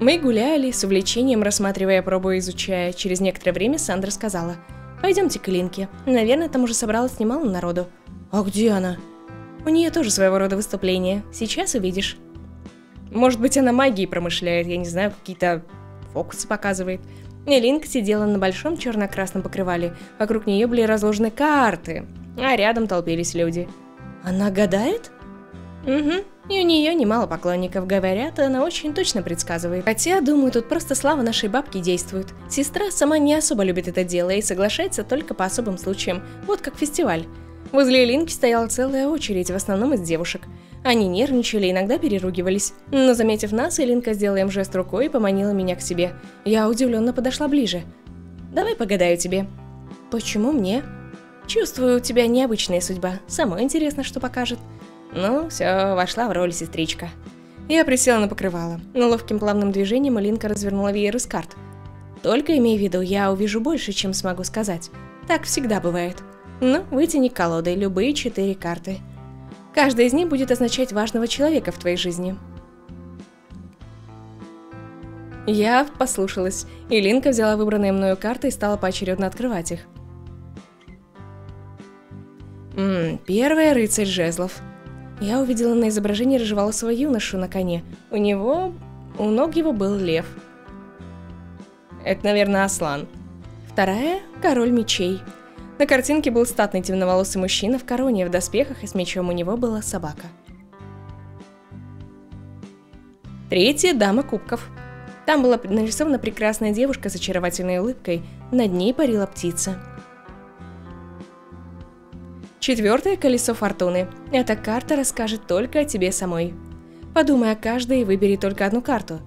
Мы гуляли, с увлечением рассматривая пробу и изучая. Через некоторое время Сандра сказала, «Пойдемте к Линке. Наверное, там уже собралось немало народу». «А где она?» «У нее тоже своего рода выступление. Сейчас увидишь». Может быть, она магией промышляет, я не знаю, какие-то фокусы показывает. И Линк сидела на большом черно-красном покрывале. Вокруг нее были разложены карты, а рядом толпились люди. «Она гадает?» «Угу. И у нее немало поклонников, говорят, она очень точно предсказывает. Хотя, думаю, тут просто слава нашей бабки действует. Сестра сама не особо любит это дело и соглашается только по особым случаям, вот как фестиваль. Возле Линки стояла целая очередь, в основном из девушек. Они нервничали, иногда переругивались. Но заметив нас, Элинка сделала им жест рукой и поманила меня к себе. Я удивленно подошла ближе. «Давай погадаю тебе». «Почему мне?» «Чувствую, у тебя необычная судьба. Самое интересно, что покажет». Ну, все, вошла в роль сестричка. Я присела на покрывало. Но ловким плавным движением Линка развернула веер из карт. Только имей в виду, я увижу больше, чем смогу сказать. Так всегда бывает. Ну, вытяни колодой любые четыре карты. Каждая из них будет означать важного человека в твоей жизни. Я послушалась, и Линка взяла выбранные мною карты и стала поочередно открывать их. Ммм, первая рыцарь жезлов. Я увидела на изображении рыжеволосого юношу на коне. У него... у ног его был лев. Это, наверное, Аслан. Вторая – король мечей. На картинке был статный темноволосый мужчина в короне, в доспехах, и с мечом у него была собака. Третья – дама кубков. Там была нарисована прекрасная девушка с очаровательной улыбкой, над ней парила птица. Четвертое колесо фортуны. Эта карта расскажет только о тебе самой. Подумай о каждой и выбери только одну карту.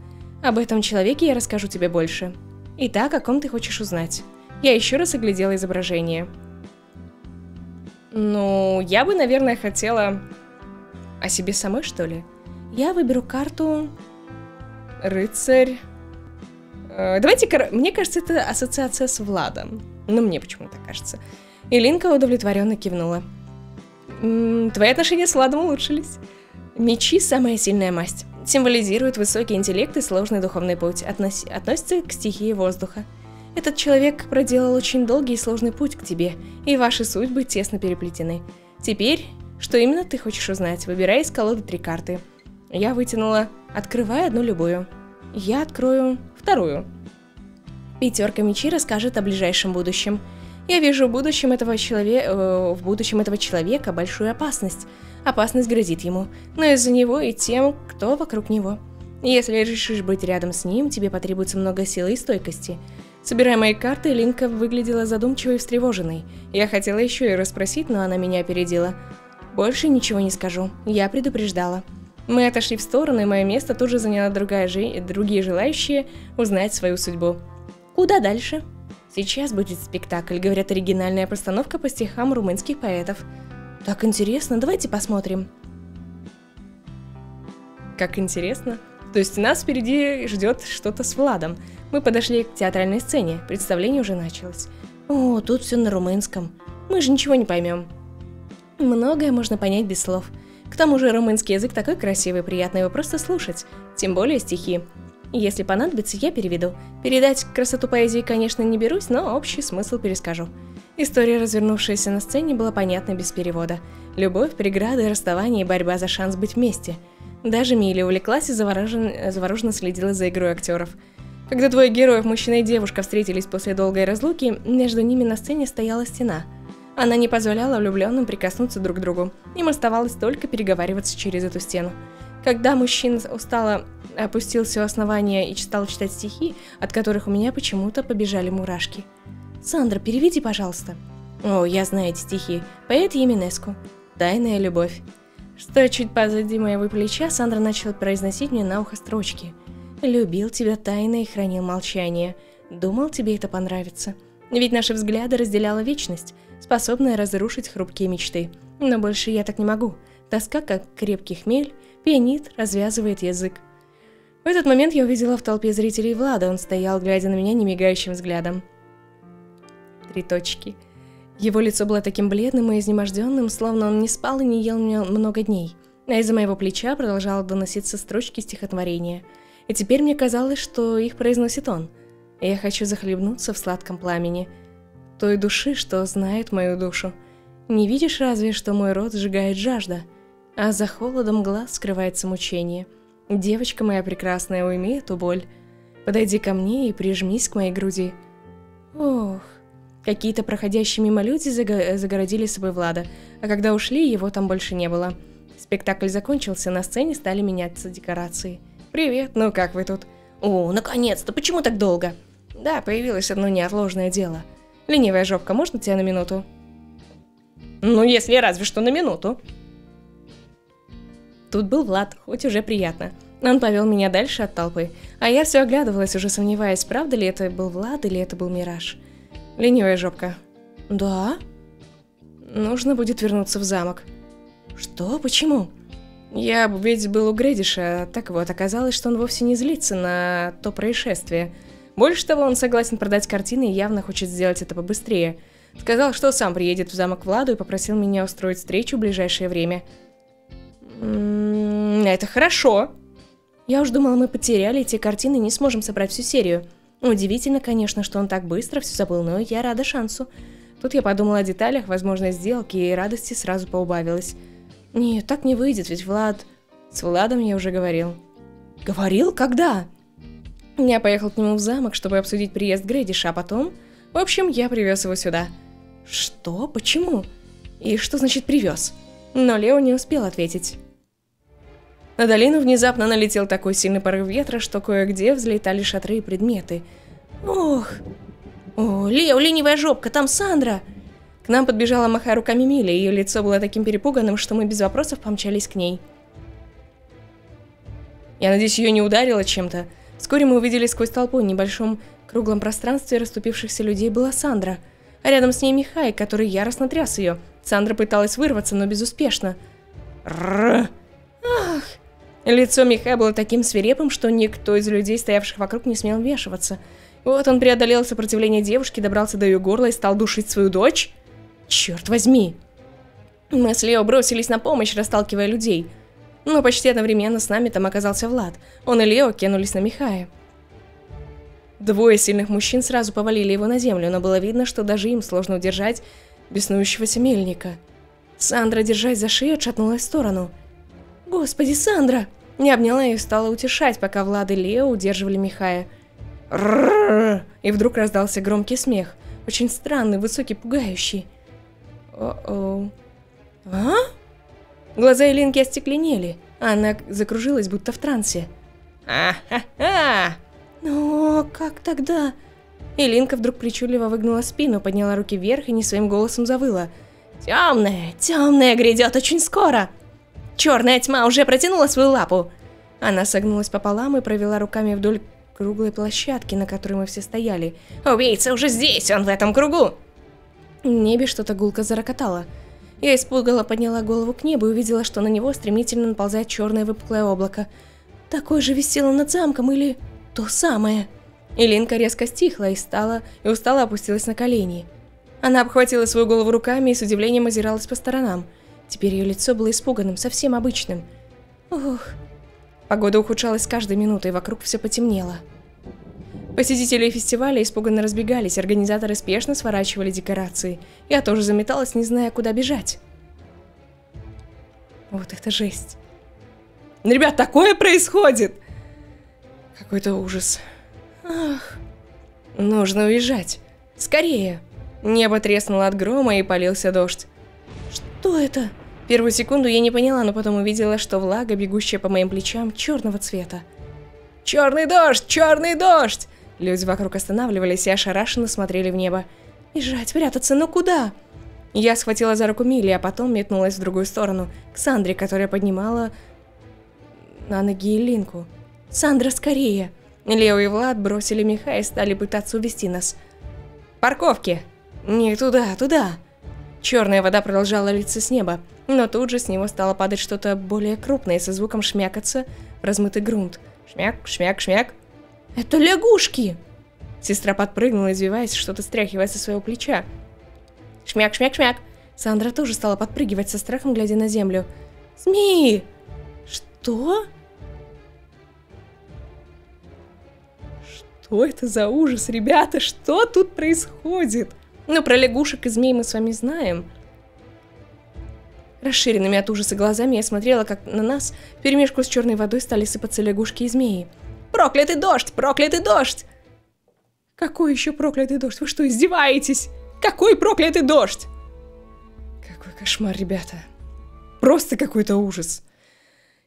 Об этом человеке я расскажу тебе больше. Итак, о ком ты хочешь узнать? Я еще раз оглядела изображение. Ну, я бы, наверное, хотела... О себе самой, что ли? Я выберу карту... Рыцарь... Э, давайте, мне кажется, это ассоциация с Владом. Ну, мне почему-то кажется. Илинка удовлетворенно кивнула. «М -м, твои отношения с Владом улучшились. Мечи – самая сильная масть. Символизируют высокий интеллект и сложный духовный путь. Относ относится к стихии воздуха. Этот человек проделал очень долгий и сложный путь к тебе, и ваши судьбы тесно переплетены. Теперь Что именно ты хочешь узнать? Выбирай из колоды три карты. Я вытянула. Открывай одну любую. Я открою вторую. Пятерка мечей расскажет о ближайшем будущем. Я вижу в будущем этого человека, э, в будущем этого человека большую опасность. Опасность грозит ему, но из-за него и тем, кто вокруг него. Если решишь быть рядом с ним, тебе потребуется много силы и стойкости. Собирая мои карты, Линка выглядела задумчивой и встревоженной. Я хотела еще и расспросить, но она меня опередила. Больше ничего не скажу, я предупреждала. Мы отошли в сторону, и мое место тут же заняла другая жи... другие желающие узнать свою судьбу. Куда дальше? Сейчас будет спектакль, говорят, оригинальная постановка по стихам румынских поэтов. Так интересно, давайте посмотрим. Как интересно. То есть нас впереди ждет что-то с Владом. Мы подошли к театральной сцене, представление уже началось. О, тут все на румынском. Мы же ничего не поймем. Многое можно понять без слов. К тому же румынский язык такой красивый, приятно его просто слушать, тем более стихи. Если понадобится, я переведу. Передать красоту поэзии, конечно, не берусь, но общий смысл перескажу. История, развернувшаяся на сцене, была понятна без перевода. Любовь, преграды, расставание и борьба за шанс быть вместе – даже Милли увлеклась и завороженно, завороженно следила за игрой актеров. Когда двое героев, мужчина и девушка, встретились после долгой разлуки, между ними на сцене стояла стена. Она не позволяла влюбленным прикоснуться друг к другу. Им оставалось только переговариваться через эту стену. Когда мужчина устало опустился у основания и стал читать стихи, от которых у меня почему-то побежали мурашки. «Сандра, переведи, пожалуйста». «О, я знаю эти стихи. Поэт Еминеску. Тайная любовь. Стоя чуть позади моего плеча, Сандра начала произносить мне на ухо строчки. «Любил тебя тайно и хранил молчание. Думал, тебе это понравится. Ведь наши взгляды разделяла вечность, способная разрушить хрупкие мечты. Но больше я так не могу. Тоска, как крепкий хмель, пьянит, развязывает язык. Этот момент я увидела в толпе зрителей Влада, он стоял, глядя на меня немигающим взглядом. Три точки. Его лицо было таким бледным и изнеможденным, словно он не спал и не ел много дней. А из-за моего плеча продолжало доноситься строчки стихотворения. И теперь мне казалось, что их произносит он. Я хочу захлебнуться в сладком пламени. Той души, что знает мою душу. Не видишь разве, что мой рот сжигает жажда, а за холодом глаз скрывается мучение. Девочка моя прекрасная, уйми эту боль. Подойди ко мне и прижмись к моей груди. Ох, Какие-то проходящие мимо люди заго загородили собой Влада, а когда ушли, его там больше не было. Спектакль закончился, на сцене стали меняться декорации. «Привет, ну как вы тут?» «О, наконец-то, почему так долго?» «Да, появилось одно неотложное дело. Ленивая жопка, можно тебя на минуту?» «Ну, если разве что на минуту». Тут был Влад, хоть уже приятно. Он повел меня дальше от толпы, а я все оглядывалась, уже сомневаясь, правда ли это был Влад или это был Мираж. Ленивая жопка. Да? Нужно будет вернуться в замок. Что? Почему? Я ведь был у Гредиша, так вот, оказалось, что он вовсе не злится на то происшествие. Больше того, он согласен продать картины и явно хочет сделать это побыстрее. Сказал, что сам приедет в замок Владу и попросил меня устроить встречу в ближайшее время. М -м, это хорошо. Я уж думала, мы потеряли эти картины и не сможем собрать всю серию. Удивительно, конечно, что он так быстро все забыл, но я рада шансу. Тут я подумала о деталях возможной сделки, и радости сразу поубавилась. Нет, так не выйдет, ведь Влад... С Владом я уже говорил. Говорил? Когда? Я поехал к нему в замок, чтобы обсудить приезд Грэдиша, а потом... В общем, я привез его сюда. Что? Почему? И что значит привез? Но Лео не успел ответить. На долину внезапно налетел такой сильный порыв ветра, что кое-где взлетали шатры и предметы. Ох! О, Лео, ленивая жопка, там Сандра! К нам подбежала махая руками Миля, ее лицо было таким перепуганным, что мы без вопросов помчались к ней. Я надеюсь, ее не ударило чем-то. Вскоре мы увидели сквозь толпу в небольшом круглом пространстве расступившихся людей была Сандра, а рядом с ней Михай, который яростно тряс ее. Сандра пыталась вырваться, но безуспешно. Ах! Лицо Миха было таким свирепым, что никто из людей, стоявших вокруг, не смел вмешиваться. Вот он преодолел сопротивление девушки, добрался до ее горла и стал душить свою дочь. Черт возьми! Мы с Лео бросились на помощь, расталкивая людей. Но почти одновременно с нами там оказался Влад. Он и Лео кинулись на Михая. Двое сильных мужчин сразу повалили его на землю, но было видно, что даже им сложно удержать беснующегося мельника. Сандра, держась за шею, отшатнулась в сторону. «Господи, Сандра!» Не обняла ее и стала утешать, пока Влад и Лео удерживали Михая. И вдруг раздался громкий смех. Очень странный, высокий, пугающий. О-о. А? Глаза Элинки остекленели, а она закружилась, будто в трансе. А-ха-ха! Но как тогда? Элинка вдруг причудливо выгнула спину, подняла руки вверх и не своим голосом завыла. «Темная, темная грядет очень скоро!» Черная тьма уже протянула свою лапу. Она согнулась пополам и провела руками вдоль круглой площадки, на которой мы все стояли. «Убийца уже здесь, он в этом кругу!» В небе что-то гулко зарокотало. Я испугала, подняла голову к небу и увидела, что на него стремительно наползает черное выпуклое облако. Такое же висело над замком или то самое. Илинка резко стихла и стала, и устало опустилась на колени. Она обхватила свою голову руками и с удивлением озиралась по сторонам. Теперь ее лицо было испуганным, совсем обычным. Ох. Погода ухудшалась с каждой минутой, вокруг все потемнело. Посетители фестиваля испуганно разбегались, организаторы спешно сворачивали декорации. Я тоже заметалась, не зная, куда бежать. Вот это жесть. Ребят, такое происходит! Какой-то ужас. Ах, нужно уезжать. Скорее. Небо треснуло от грома и полился дождь. Что это? Первую секунду я не поняла, но потом увидела, что влага, бегущая по моим плечам, черного цвета. «Черный дождь! Черный дождь!» Люди вокруг останавливались и ошарашенно смотрели в небо. «Бежать, прятаться, но куда?» Я схватила за руку Милли, а потом метнулась в другую сторону, к Сандре, которая поднимала на ноги Линку. «Сандра, скорее!» Лео и Влад бросили меха и стали пытаться увести нас. «Парковки!» «Не туда, туда!» Черная вода продолжала литься с неба, но тут же с него стало падать что-то более крупное со звуком шмякаться в размытый грунт. Шмяк, шмяк, шмяк. «Это лягушки!» Сестра подпрыгнула, извиваясь, что-то стряхивая со своего плеча. «Шмяк, шмяк, шмяк!» Сандра тоже стала подпрыгивать со страхом, глядя на землю. «Змеи!» «Что?» Что это за ужас, ребята? Что тут происходит? Ну, про лягушек и змей мы с вами знаем. Расширенными от ужаса глазами я смотрела, как на нас перемешку с черной водой стали сыпаться лягушки и змеи. «Проклятый дождь! Проклятый дождь!» «Какой еще проклятый дождь? Вы что, издеваетесь? Какой проклятый дождь?» Какой кошмар, ребята. Просто какой-то ужас.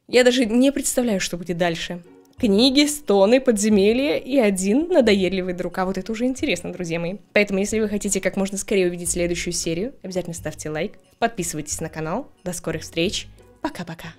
Я даже не представляю, что будет дальше. Книги, стоны, подземелья и один надоедливый друг. А вот это уже интересно, друзья мои. Поэтому, если вы хотите как можно скорее увидеть следующую серию, обязательно ставьте лайк, подписывайтесь на канал. До скорых встреч. Пока-пока.